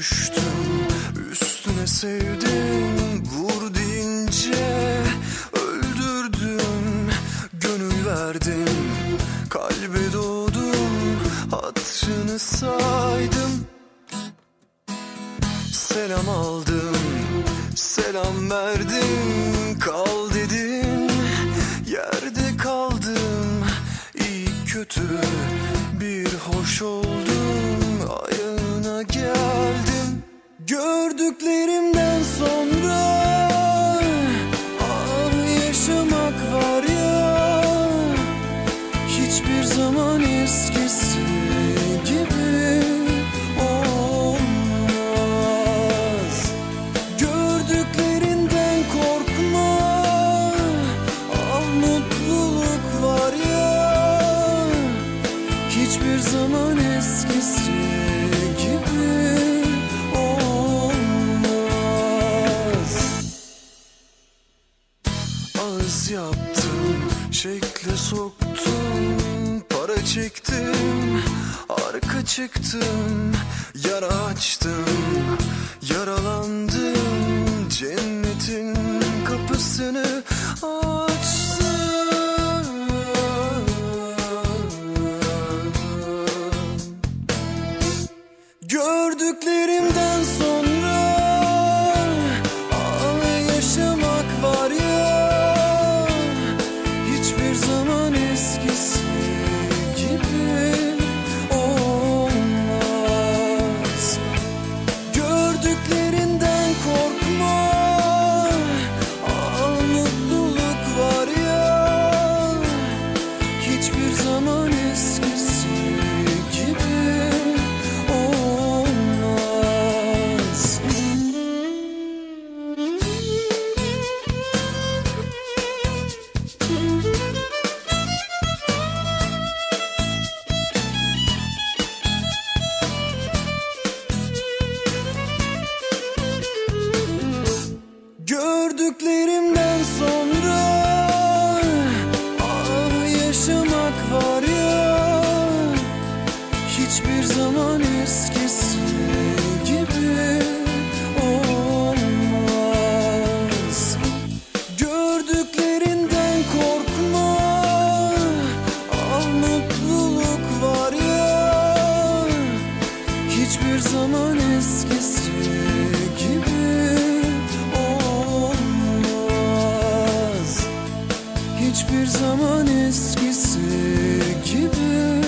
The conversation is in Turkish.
düştüm Üstüne sevdim vur deyince Öldürdün gönül verdim Kalbe doğdum hattını saydım. Selam aldım selam verdim Kal dedin yerde kaldım. İyi kötü bir hoş oldu Gördüklerimden sonra Ah yaşamak var ya. Hiçbir zaman eskisi gibi yaptım, şekle soktum Para çektim, arka çıktım Yara açtım, yaralandım Cennetin kapısını açtım. Gördüklerimden sonra Gördüklerimden sonra ah yaşamak var ya Hiçbir zaman Zaman eskisi gibi.